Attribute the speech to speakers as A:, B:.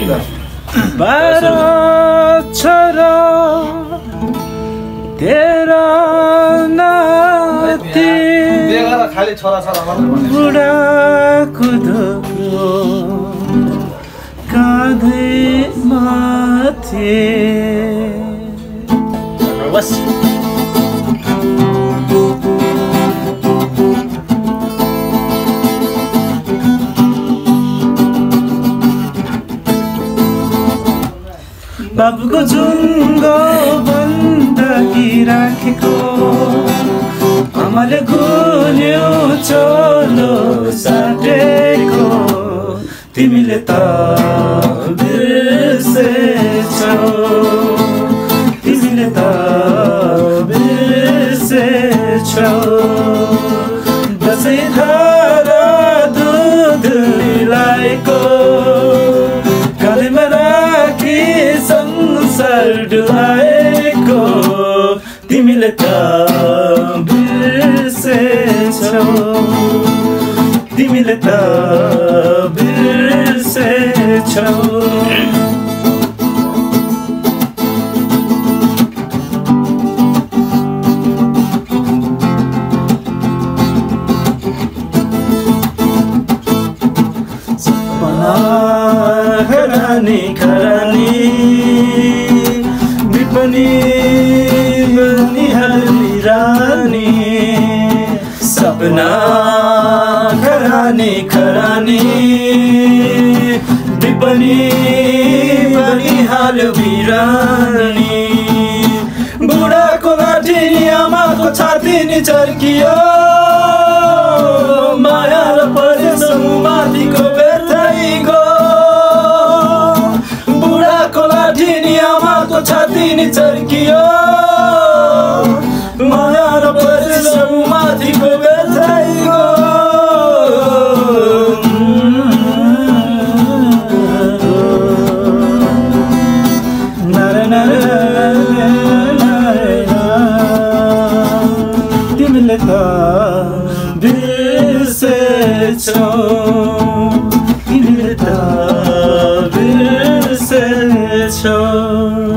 A: बाह्र अक्षर तेह्र नाति बुढाको धुलो काँधै माथि बस बाबुको झुङ्गो बन्दकी राखेको आमाले घुल्यो चोलो साटेको तिमीले त तिमीले त दसैँ धारा दुध मिलाएको हर दुआए को तिमीले त बिर्सेछौ तिमीले खरानी खरानी पनि बनिहाल्ने रानी सपना खरानी खरानी दिपनी हाल बिरानी बुढाको लाठी आमाको छाती चर्कियो आफ्नो छाती नि चर्कियो माया र परिश्रम माथिको गथाइगो छ त बिर्सेछौ तिमीले